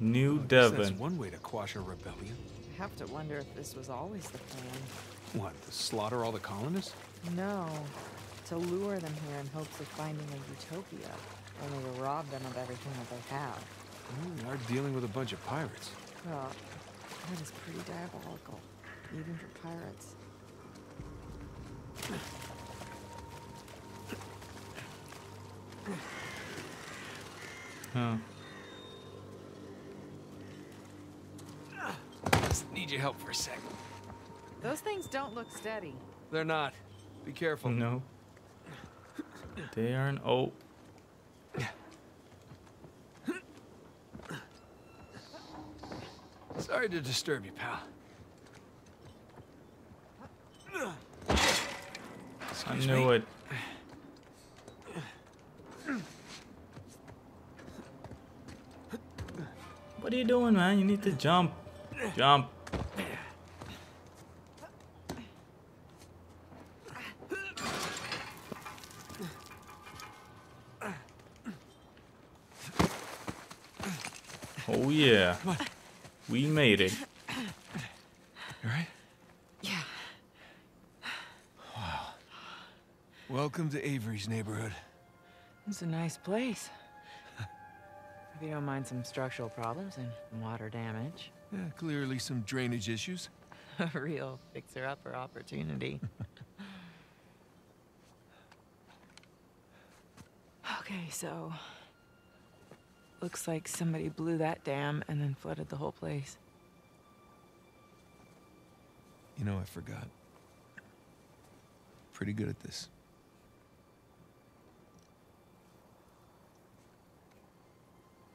New Well, I guess That's one way to quash a rebellion. I have to wonder if this was always the plan. What, to slaughter all the colonists? No, to lure them here in hopes of finding a utopia, only to rob them of everything that they have. Hmm, well, we are dealing with a bunch of pirates. Well, that is pretty diabolical, even for pirates. Huh. Just need your help for a sec. Those things don't look steady. They're not. Be careful. No. They aren't. Oh. Sorry to disturb you, pal. I knew me. it. What are you doing, man? You need to jump. Jump. Oh yeah. Come on. We made it. You alright? Yeah. Wow. Welcome to Avery's neighborhood. It's a nice place. if you don't mind some structural problems and water damage. Yeah, clearly some drainage issues. A real fixer-upper opportunity. okay, so... Looks like somebody blew that dam and then flooded the whole place. You know, I forgot. Pretty good at this.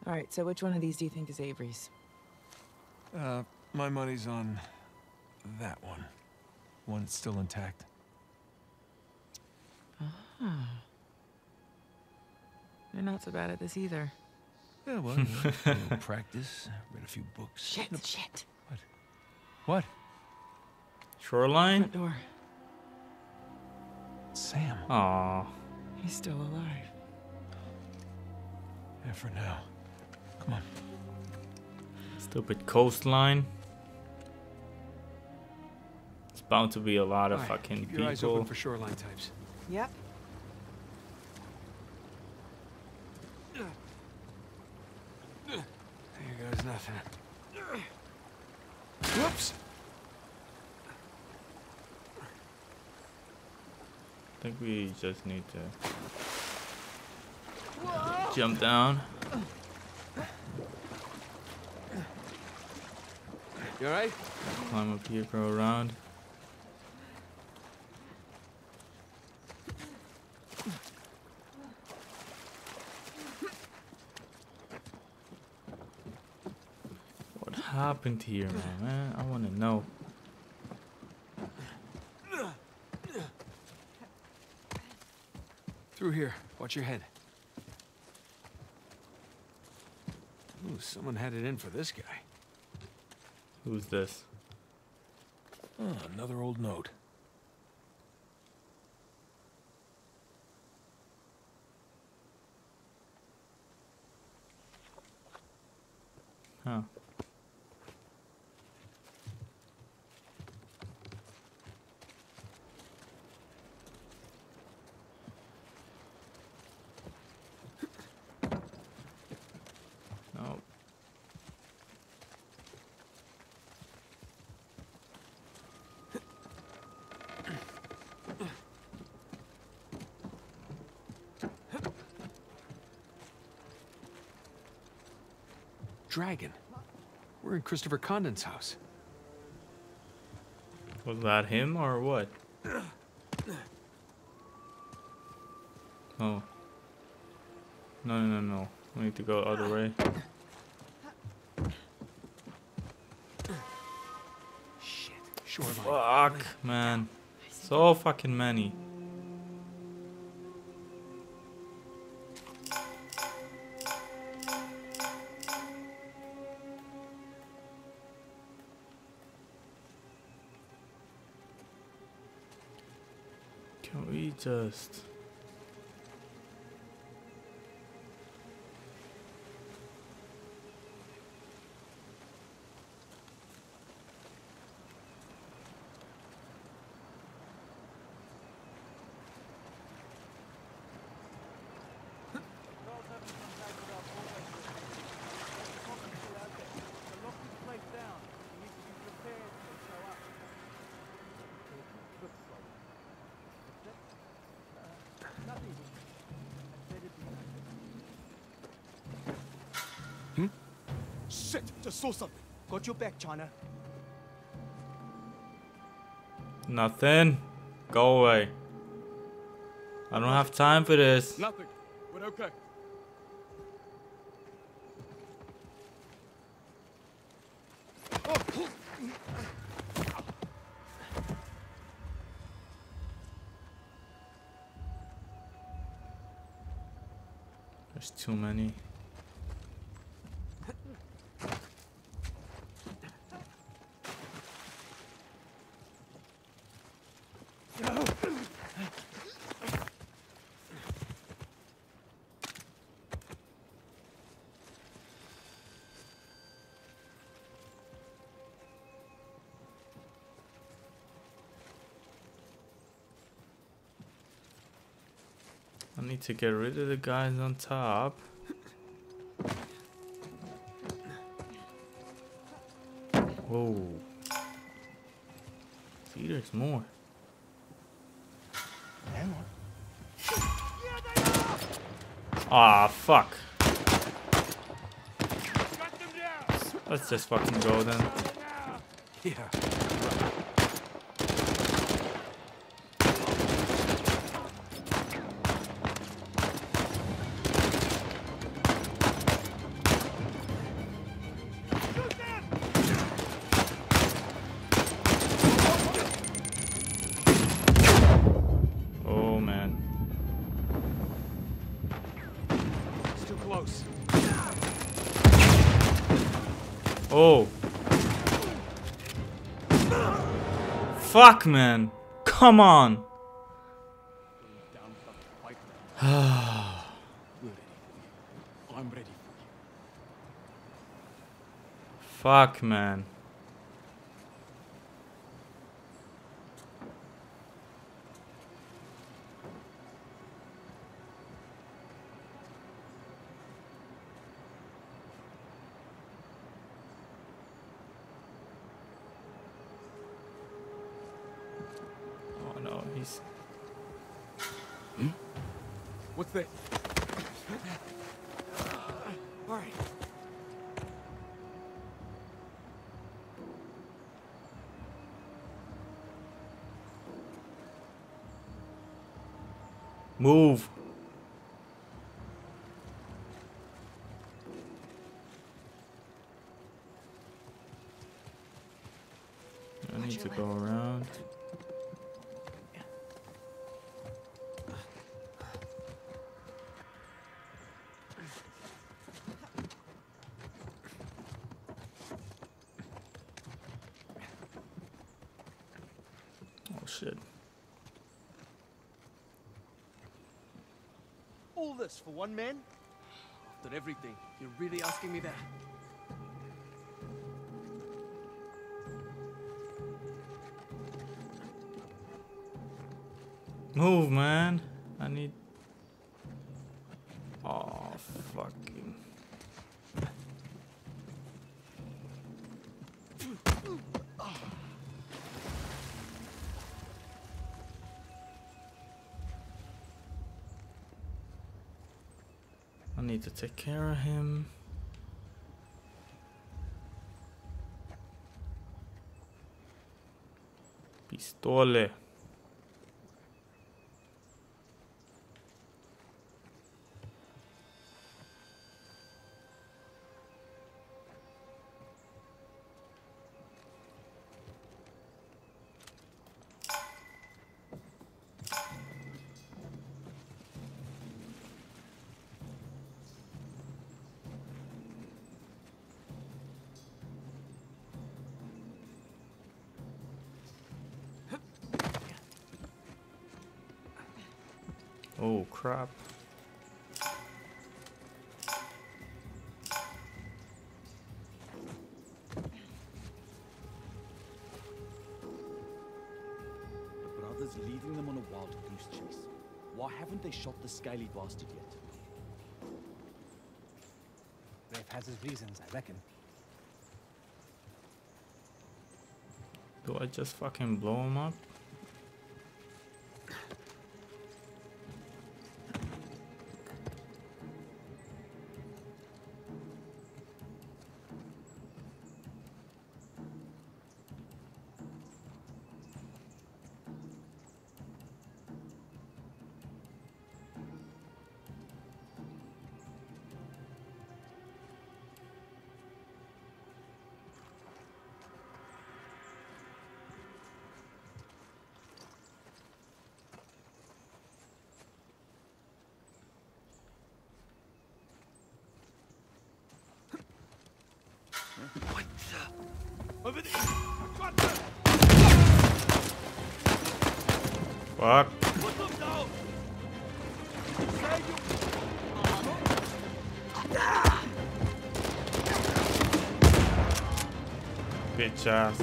All right, so which one of these do you think is Avery's? Uh, my money's on that one. One that's still intact. Ah. You're not so bad at this either. Yeah, well, you know, a little practice. Read a few books. Shit, shit. What? What? Shoreline? Front door. Sam. Aw. He's still alive. Yeah, for now. Come on. Stupid coastline. It's bound to be a lot of All right, fucking Keep people. your eyes open for shoreline types. Yep. Goes nothing. Whoops! I think we just need to jump down. You alright? Climb up here, go around. What happened here, man? man? I want to know. Through here. Watch your head. Ooh, someone had it in for this guy. Who's this? Oh, another old note. Huh. No. Dragon. We're in Christopher Condent's house. Was that him or what? Oh. No, no, no, no. We need to go other way. Shit. Fuck, man. So fucking many. Just... Just saw something. Got your back, China. Nothing. Go away. I don't have time for this. Nothing. We're okay. There's too many. I need to get rid of the guys on top. Whoa. See, there's more. Ah, fuck. Let's just fucking go then. Yeah. Close. Oh. Fuck, man. Come on. Fuck, without the fight. We're ready for you. I'm ready for you. Fuck, man. No, he's hmm? What's that? Uh, all right. move. Shit. All this for one man? After everything, you're really asking me that? Move, man. I need. I need to take care of him. Pistole. Oh crap. The brothers leading them on a wild goose chase. Why haven't they shot the scaly bastard yet? Rafe has his reasons, I reckon. Do I just fucking blow him up? Fuck. Bitch ass.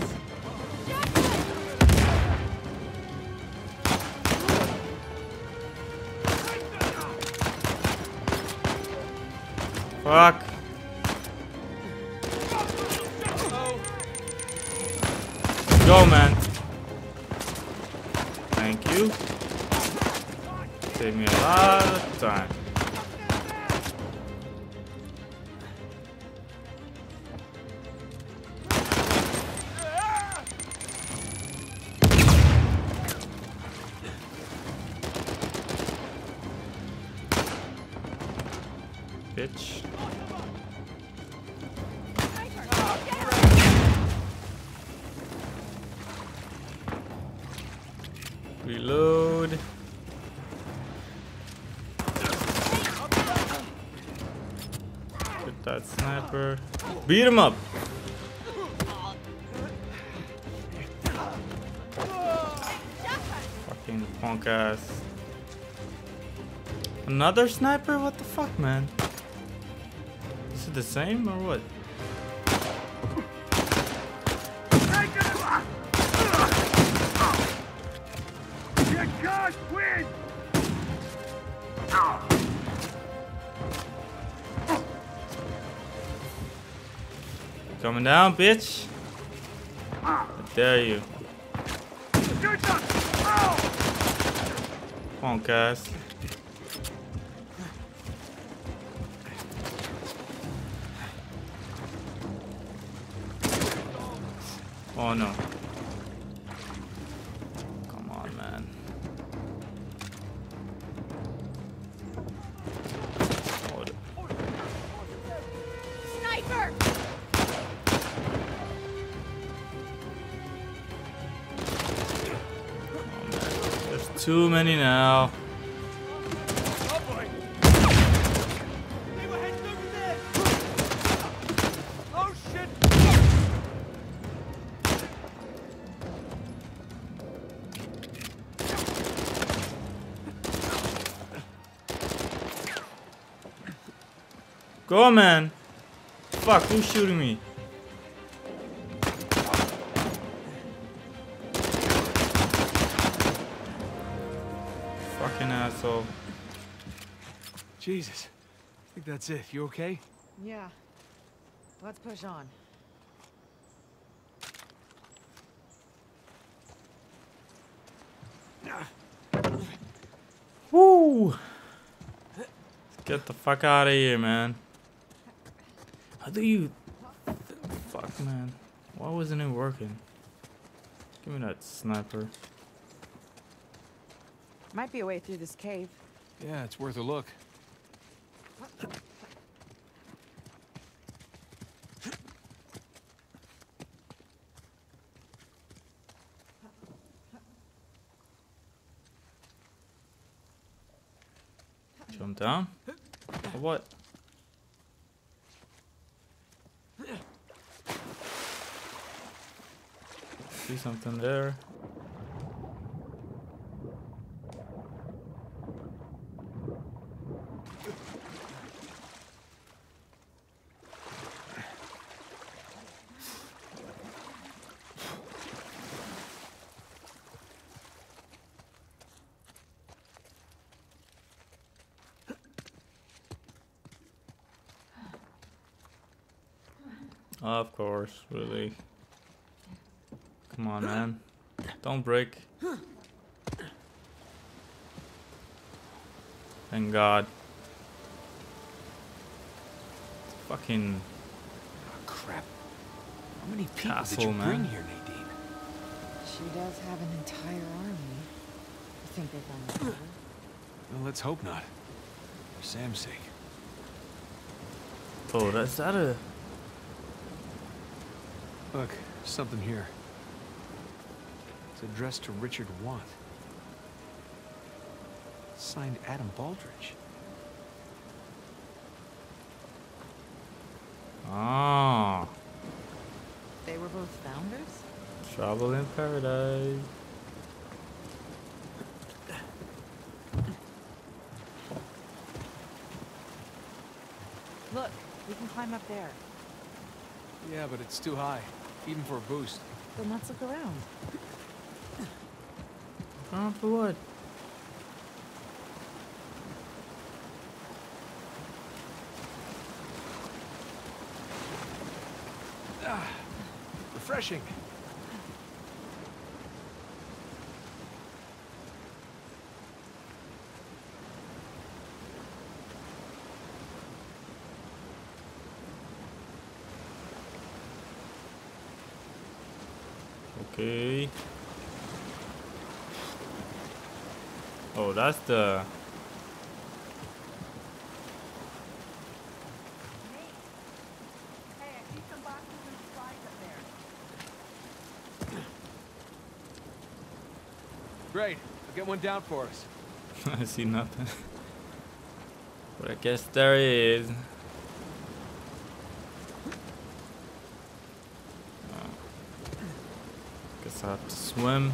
Fuck. Time. Bitch. Beat him up. Fucking punk ass. Another sniper? What the fuck, man? Is it the same or what? Coming down, bitch. I dare you. Come on, guys. Oh no. Too many now. Go, man. Fuck, who's shooting me? Jesus. I think that's it. You okay? Yeah. Let's push on. Woo! Let's get the fuck out of here, man. How do you... Fuck, man. Why wasn't it working? Give me that sniper. Might be a way through this cave. Yeah, it's worth a look. Jump down? Or what? See something there? Of course, really. Come on, man. Don't break. Thank God. Fucking Oh, crap. How many people did Castle, you bring man. here, Nadine? She does have an entire army. I think they found the Well, let's hope not. For Sam's sake. Oh, that's that a Look, something here. It's addressed to Richard Want. Signed Adam Baldridge. Ah. They were both founders? Trouble in paradise. Look, we can climb up there. Yeah, but it's too high, even for a boost. Then let's look around. Oh, for what? Ah, refreshing. Okay. Oh, that's the. Hey, I see some boxes and supplies up there. Great. I'll get one down for us. I see nothing. but I guess there is. Oh. Guess I have to swim.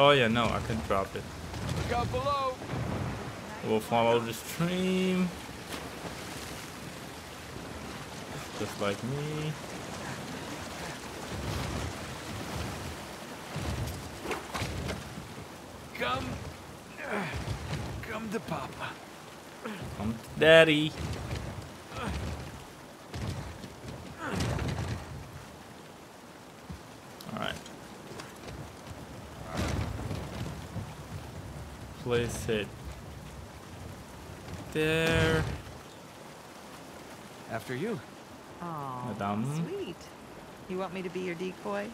Oh yeah, no, I can drop it. Look out below. We'll follow the stream. Just like me. Come. Come to Papa. Come to daddy. Alright. Place it there. After you. Oh, Madame. sweet. You want me to be your decoy?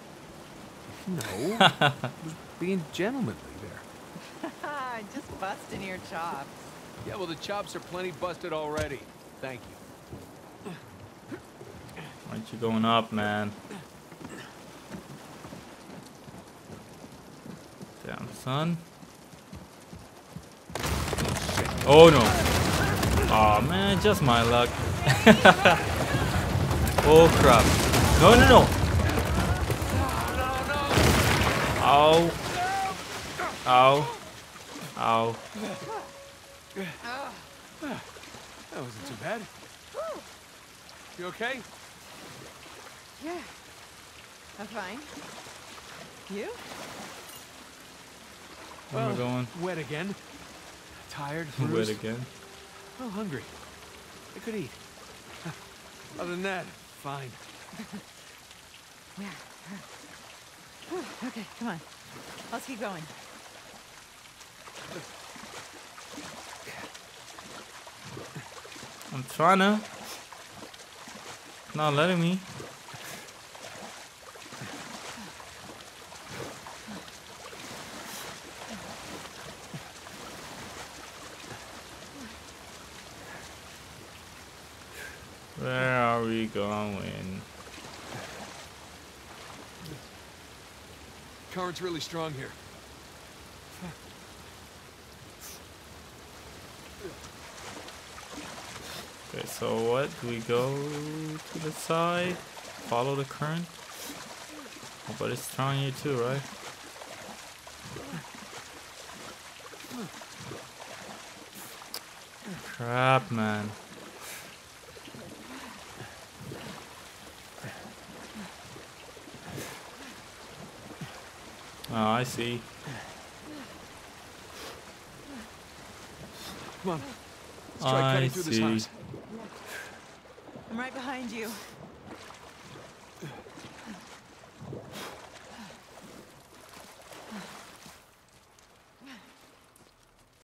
No. was being gentlemanly there. Just busting your chops. Yeah, well, the chops are plenty busted already. Thank you. Why Aren't you going up, man? Damn, son. Oh no. Oh man, just my luck. oh crap. No, no, no. Ow. Ow. Ow. That wasn't too bad. You okay? Yeah. I'm fine. You? Where am I going? Wet again. Tired, Wait bruised. again. Oh, hungry. I could eat. Other than that, fine. Yeah. Whew, okay, come on. Let's keep going. I'm trying to. Not letting me. Where are we going? Current's really strong here. Okay, so what? Do we go to the side? Follow the current? Oh, but it's strong here too, right? Crap, man. Oh, I see. Come on. Let's try I cutting through this see. house. I'm right behind you.